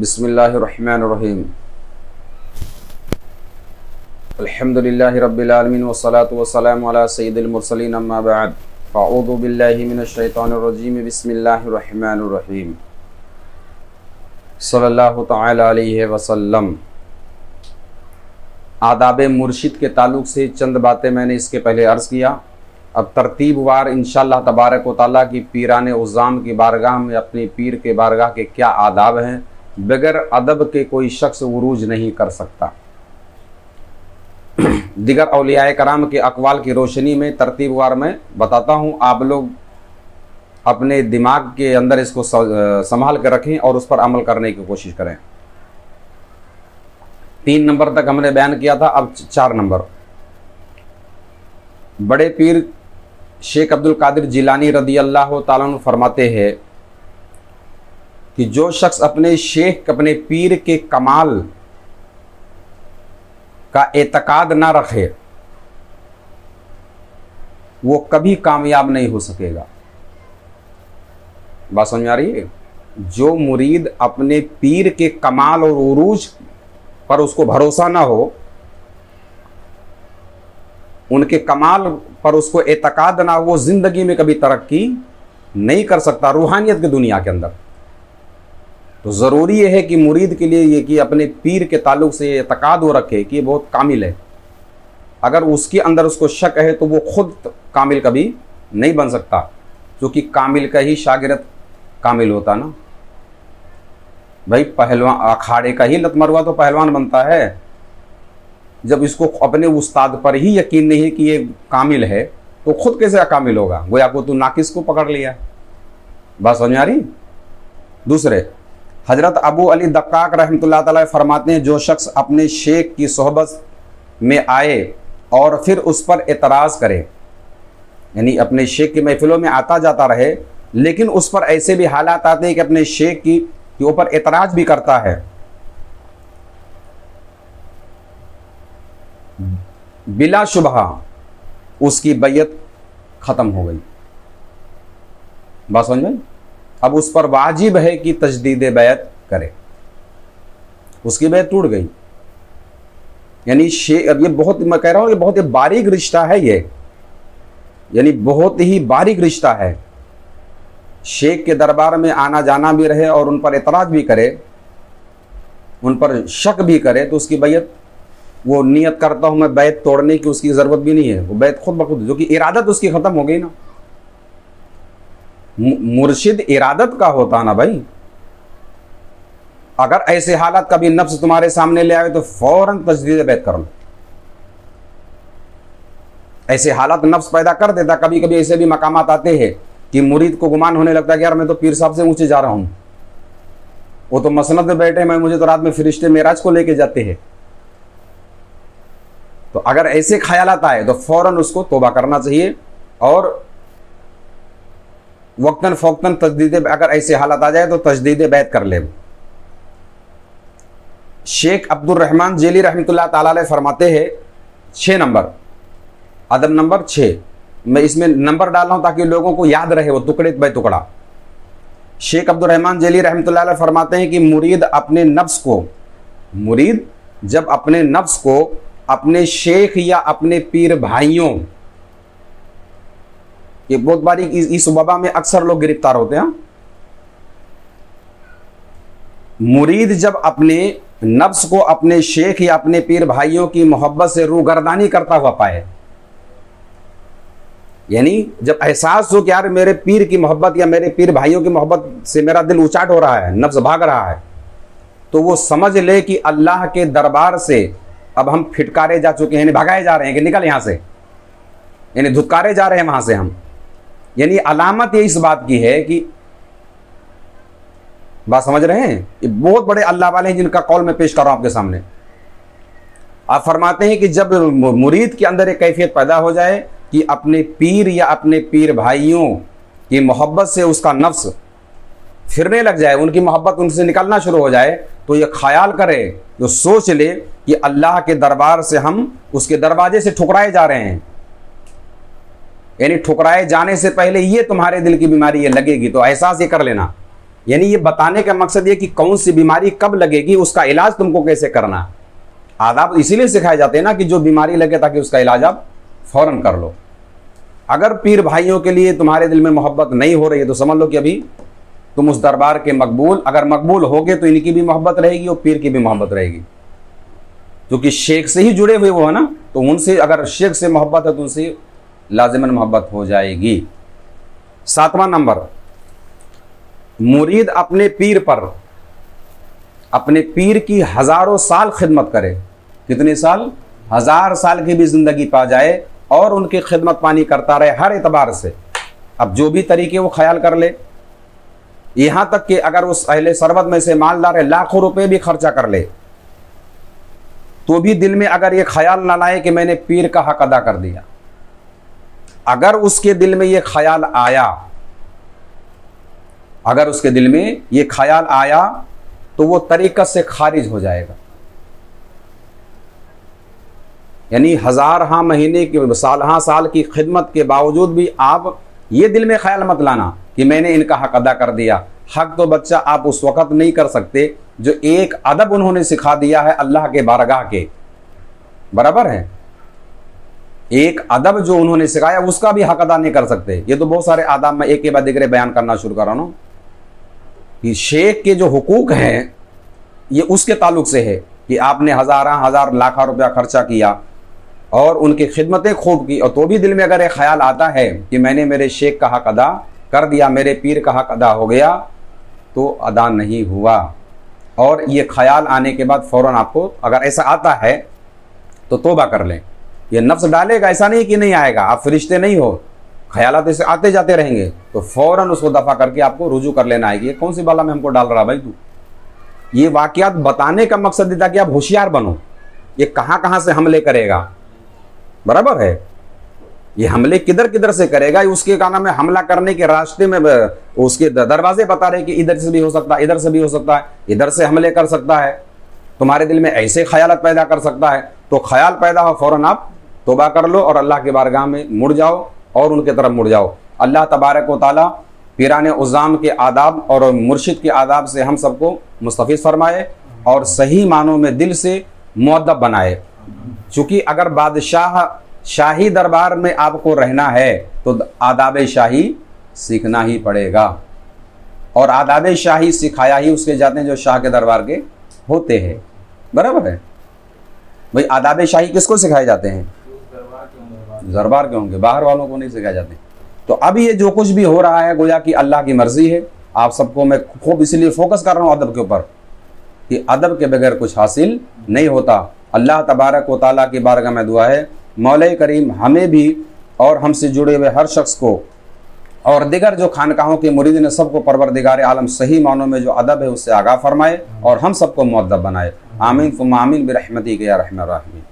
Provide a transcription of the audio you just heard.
बिस्मिल्लाहिर्रहमानिर्रहीम अल्हम्दुलिल्लाहि रब्बिल आलमीन वस्सलातु वस्सलामु अला सय्यिदिल मुरसलीन अम्मा बाद फ़अऊज़ु बिल्लाहि मिनश शैतानिर रजीम बिस्मिल्लाहिर रहमानिर रहीम सल्लल्लाहु आदाब मुर्शिद के ताल्लुक से चंद बातें मैंने इसके पहले अर्ज़ किया। अब तरतीब वार इन तबारक व ताली की पीरान उज़ाम की बारगाह में अपने पीर के बारगाह के क्या आदाब हैं। बगैर अदब के कोई शख्स उरूज नहीं कर सकता। दिगर अलिया कराम के अकवाल की रोशनी में तरतीब वार में बताता हूँ, आप लोग अपने दिमाग के अंदर इसको संभाल कर रखें और उस पर अमल करने की कोशिश करें। तीन नंबर तक हमने बयान किया था, अब चार नंबर। बड़े पीर शेख अब्दुल कादिर जिलानी रदी अल्लाह तु फरमाते हैं कि जो शख्स अपने शेख, अपने पीर के कमाल का एतकाद ना रखे, वो कभी कामयाब नहीं हो सकेगा। बात समझ आ रही है? जो मुरीद अपने पीर के कमाल और उरूज पर उसको भरोसा ना हो, उनके कमाल पर उसको एतकाद ना हो, वो ज़िंदगी में कभी तरक्की नहीं कर सकता, रूहानियत की दुनिया के अंदर। तो ज़रूरी यह है कि मुरीद के लिए ये कि अपने पीर के ताल्लुक से एतकाद वो रखे कि ये बहुत कामिल है। अगर उसके अंदर उसको शक है तो वो खुद कामिल कभी नहीं बन सकता क्योंकि कामिल का ही शागिरत कामिल होता ना। भाई, पहलवान, अखाड़े का ही लतमरवा तो पहलवान बनता है। जब इसको अपने उस्ताद पर ही यकीन नहीं है कि ये कामिल है तो खुद कैसे कामिल होगा? गोया को तू नाकिस को पकड़ लिया। बात समझ आ रही? दूसरे हज़रत अबू अली दक्काक रहमत फरमाते हैं, जो शख्स अपने शेख की सोहबत में आए और फिर उस पर एतराज़ करे, यानी अपने शेख की महफिलों में आता जाता रहे, लेकिन उस पर ऐसे भी हालात आते हैं कि अपने शेख की, के ऊपर एतराज़ भी करता है। बिला शुबह, उसकी बैत ख़त्म हो गई। बात समझ में अब उस पर वाजिब है कि तजदीद बैत करे। उसकी बैत टूट गई। यानी शे, अब ये बहुत, मैं कह रहा हूँ, ये बहुत ही बारीक रिश्ता है ये। यानी बहुत ही बारीक रिश्ता है। शेख के दरबार में आना जाना भी रहे और उन पर एतराज़ भी करे, उन पर शक भी करे तो उसकी बैत वो नियत करता हूँ मैं बैत तोड़ने की उसकी ज़रूरत भी नहीं है। वो बैत खुद ब खुद, जो कि इरादत उसकी ख़त्म हो गई ना। मुर्शिद इरादत का होता ना भाई। अगर ऐसे हालात कभी नफ्स तुम्हारे सामने ले आए तो फ़ौरन तजदीद बैत कर लो। ऐसे हालात नफ्स पैदा कर देता कभी कभी ऐसे भी मकाम आते हैं कि मुरीद को गुमान होने लगता है कि यार मैं तो पीर साहब से ऊँचे जा रहा हूँ। वो तो मसनत में बैठे मैं मुझे तो रात में फरिश्ते मेराज को लेके जाते हैं। तो अगर ऐसे ख्याल आए तो फ़ौरन उसको तोबा करना चाहिए और वक्तन फ़ोक्तन तजदीद, अगर ऐसे हालत आ जाए तो तजदीद बैत कर ले। शेख अब्दुलरहमान जेली ताला फरमाते हैं छः नंबर, अदब नंबर छः मैं इसमें नंबर डाल रहा हूँ ताकि लोगों को याद रहे वो टुकड़े बाय टुकड़ा। शेख अब्दुलरहमान जेली रहमतुल्लाह फरमाते हैं कि मुरीद अपने नफ्स को, मुरीद जब अपने नफ्स को अपने शेख या अपने पीर भाइयों, ये बहुत बारी इस वबा में अक्सर लोग गिरफ़्तार होते हैं। मुरीद जब अपने नफ्स को अपने शेख या अपने पीर भाइयों की मोहब्बत से रूगरदानी करता हुआ पाए। यानी जब एहसास हो कि यार मेरे पीर की मोहब्बत या मेरे पीर भाइयों की मोहब्बत से मेरा दिल उचाट हो रहा है, नफ्स भाग रहा है तो वो समझ ले कि अल्लाह के दरबार से अब हम फिटकारे जा चुके हैं भगाए जा रहे हैं कि निकल यहाँ से। यानी धुतकारे जा रहे हैं वहाँ से हम। यानी अलामत ये इस बात की है कि बात समझ रहे हैं? ये बहुत बड़े अल्लाह वाले हैं जिनका कॉल मैं पेश कर रहा हूँ आपके सामने। आप फरमाते हैं कि जब मुरीद के अंदर एक कैफियत पैदा हो जाए कि अपने पीर या अपने पीर भाइयों की मोहब्बत से उसका नफ्स फिरने लग जाए, उनकी मोहब्बत उनसे निकलना शुरू हो जाए तो ये ख्याल करे, जो सोच ले कि अल्लाह के दरबार से हम उसके दरवाजे से ठुकराए जा रहे हैं। यानी ठुकराए जाने से पहले ये तुम्हारे दिल की बीमारी ये लगेगी तो एहसास ये कर लेना। यानी ये बताने का मकसद ये कि कौन सी बीमारी कब लगेगी, उसका इलाज तुमको कैसे करना है? आदाब इसीलिए सिखाए जाते हैं ना कि जो बीमारी लगे ताकि उसका इलाज आप फ़ौरन कर लो। अगर पीर भाइयों के लिए तुम्हारे दिल में मोहब्बत नहीं हो रही है तो समझ लो कि अभी तुम उस दरबार के मकबूल, अगर मकबूल होगे तो इनकी भी मोहब्बत रहेगी और पीर की भी मोहब्बत रहेगी। क्योंकि शेख से ही जुड़े हुए वो है ना तो उनसे अगर शेख से मोहब्बत है तो उनसे लाजिमन मोहब्बत हो जाएगी। सातवां नंबर मुरीद अपने पीर पर, अपने पीर की हज़ारों साल खिदमत करे। कितने साल? हज़ार साल की भी ज़िंदगी पा जाए और उनकी खिदमत पानी करता रहे हर एतबार से। अब जो भी तरीके वो ख्याल कर ले। यहाँ तक कि अगर उस अहले सरबत में से मालदार है, लाखों रुपए भी खर्चा कर ले। तो भी दिल में अगर ये ख्याल ना लाए कि मैंने पीर का हक अदा कर दिया। अगर उसके दिल में ये ख्याल आया अगर उसके दिल में ये ख्याल आया तो वो तरीकत से खारिज हो जाएगा। यानी हज़ार हाँ महीने की साल हाँ साल की खिदमत के बावजूद भी आप ये दिल में ख्याल मत लाना कि मैंने इनका हक अदा कर दिया। हक तो बच्चा आप उस वक़्त नहीं कर सकते जो एक अदब उन्होंने सिखा दिया है अल्लाह के बारगाह के। बराबर है? एक अदब जो उन्होंने सिखाया, उसका भी हक अदा नहीं कर सकते। ये तो बहुत सारे आदाब में एक के बाद एक बयान करना शुरू कर रहा हूँ कि शेख के जो हुकूक हैं, ये उसके ताल्लुक से है कि आपने हज़ारा हज़ार लाखा रुपया खर्चा किया और उनकी खिदमतें खूब की। और तो भी दिल में अगर एक ख्याल आता है कि मैंने मेरे शेख का हक अदा कर दिया, मेरे पीर का हक अदा हो गया तो अदा नहीं हुआ। और ये ख्याल आने के बाद फ़ौर आपको अगर ऐसा आता है तो तोबा कर लें। ये नफ्स डालेगा, ऐसा नहीं कि नहीं आएगा। आप फरिश्ते नहीं हो। ख्याल आते जाते रहेंगे तो फ़ौरन उसको दफ़ा करके आपको रुजू कर लेना आएगी। कौन सी बाला में हमको डाल रहा भाई तू? ये वाकयात बताने का मकसद था कि आप होशियार बनो। ये कहाँ कहाँ से हमले करेगा? बराबर है। ये हमले किधर किधर से करेगा? उसके का नाम है हमला करने के रास्ते में उसके दरवाजे बता रहे कि इधर से भी हो सकता है, इधर से भी हो सकता है, इधर से हमले कर सकता है। तुम्हारे दिल में ऐसे ख्याल पैदा कर सकता है। तो ख्याल पैदा हो फ़ौरन आप, तोबा कर लो और अल्लाह के बारगाह में मुड़ जाओ। और उनके तरफ़ मुड़ जाओ। अल्लाह तबारक व ताली पीरान उज़ाम के आदाब और मुर्शिद के आदाब से हम सबको मुस्तफ़ फरमाए और सही मानों में दिल से मुद्दब बनाए। चूँकि अगर बादशाह शाही दरबार में आपको रहना है तो आदाब शाही सीखना ही पड़ेगा। और आदाब शाही सिखाया ही उसके जाते हैं जो शाह के दरबार के होते हैं। बराबर है? भाई, आदाब शाही किसको सिखाए जाते हैं? दरबार के होंगे, बाहर वालों को नहीं सिखाए जाते। तो अब ये जो कुछ भी हो रहा है, गोया कि अल्लाह की मर्ज़ी है, आप सबको मैं खूब इसीलिए फोकस कर रहा हूँ अदब के ऊपर, कि अदब के बगैर कुछ हासिल नहीं होता। अल्लाह तबारक व ताली की बारगाह में दुआ है, मौल करीम हमें भी और हमसे जुड़े हुए हर शख्स को और दिगर जो खानकाहों के मुरीद ने सबको परवर परवरदिगार आलम सही मानों में जो अदब है, उससे आगाह फरमाए और हम सबको मुद्दब बनाए। आमीन फ़ुम आमीन बरहमती के या रहमान।